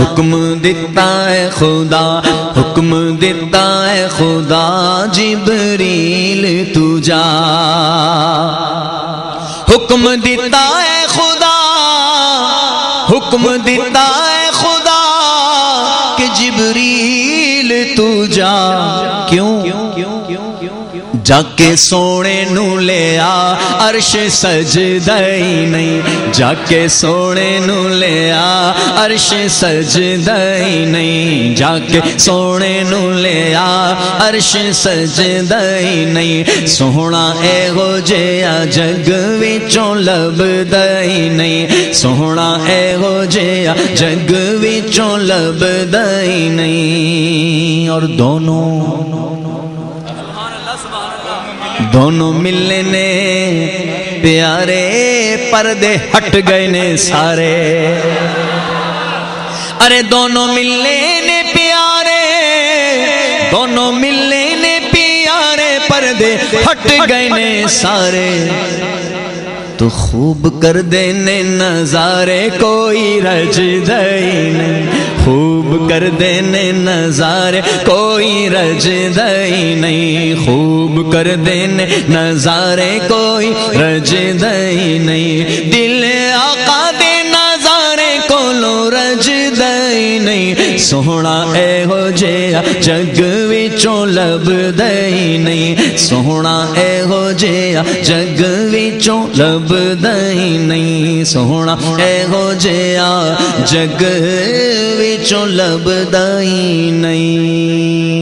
हुक्म दिता है खुदा, हुक्म दिता है खुदा, जिबरील तू जा हुक्म दिता है खुदा, हुक्म दिता है खुदा, कि जिबरील तू जा क्यों? क्यों? क्यों? क्यों? जाके सोने नू ले आ अर्श सजदई नहीं। जाके सोने नू ले आ अर्श सजदई नहीं। जाके सोने नू ले आ अर्श सजदई नहीं। सोहना एहो जिया जग विचों लभदई नहीं। सोहना एहो जिया जग विचों लभदई नहीं। और दोनों दोनों मिलने प्यारे पर्दे हट गए ने सारे। अरे दोनों मिलने ने प्यारे, दोनों मिलने ने प्यारे पर्दे हट गए ने सारे। तो खूब कर देने नजारे कोई रज दई नहीं। खूब कर देने नजारे कोई रज दई नहीं। खूब कर देने नजारे कोई रज दई नहीं। दिल आका दे नजारे कोलो रज दई नहीं। सोहना एहो जिया जग विचों लभदई नहीं। सोहना एहो जिया जग विचों लभदई नहीं सोहना एहो जिया जग विचों लभदई नहीं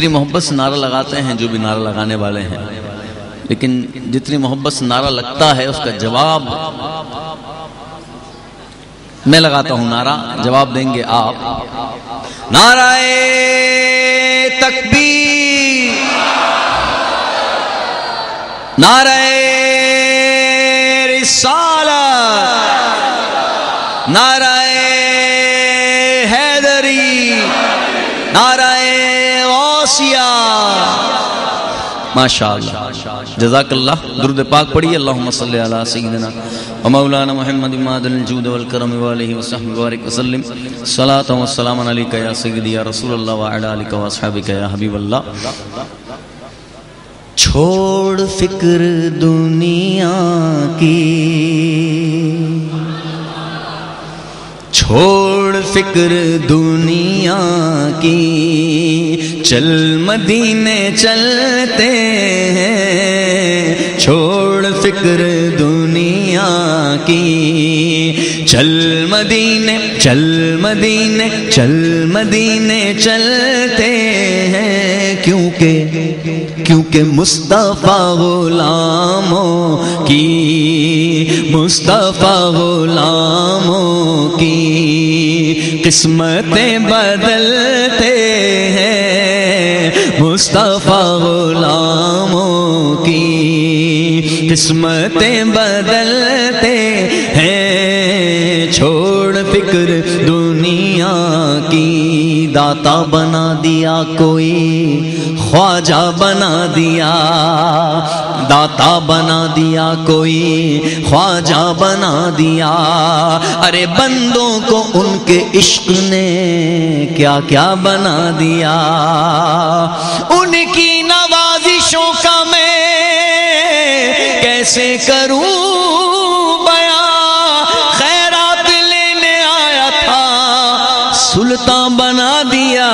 इतनी मोहब्बत से नारा लगाते हैं, जो भी नारा लगाने वाले हैं। लेकिन जितनी मोहब्बत से नारा लगता है, उसका जवाब मैं लगाता हूँ नारा। जवाब देंगे आप। नाराए तकबीर। नाराए रिसालत। नाराए माशाअल्लाह जजाकल्लाह। दुरूद पाक पढ़िए, अल्लाहुम्मा सल्ली अला सय्यिदिना व मौलाना मुहम्मद मादल जूद वल करम व आलिहि व सहबि बारिक वसल्लम। सलातु व सलाम अलैका या सय्यदी या रसूलल्लाह व अला आलिका व असहाबिका या हबीबल्लाह। छोड़ फ़िक्र दुनिया की। छोड़ फ़िक्र दुनिया की। चल मदीने चलते हैं, छोड़ फ़िक्र दुनिया की। चल मदीने चल मदीने चल मदीने चलते क्योंकि क्योंकि मुस्तफ़ा गुलामों की, मुस्तफ़ा गुलामों की किस्मतें बदलते हैं। मुस्तफ़ा गुलामों की किस्मतें बदलते हैं। छोड़ फ़िक्र की दाता बना दिया, कोई ख्वाजा बना दिया। दाता बना दिया, कोई ख्वाजा बना दिया। अरे बंदों को उनके इश्क ने क्या क्या बना दिया। उनकी नवाजिशों का मैं कैसे करूँ? सुल्तान बना दिया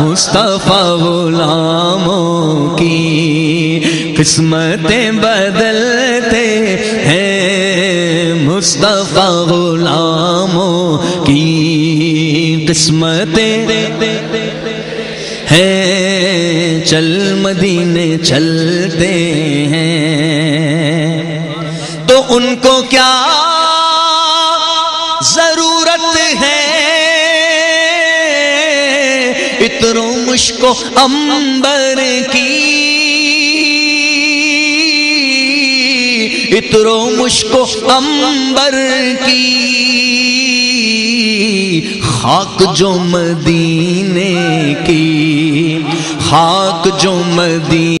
मुस्तफ़ा गुलामों की। किस्मतें बदलते हैं मुस्तफ़ा गुलामों की। किस्मतें हैं, चल मदीने चलते हैं। तो उनको क्या इतरो मुश्को अंबर की। इतरो मुश्को अंबर की। खाक जो मदीने की, खाक जो मदी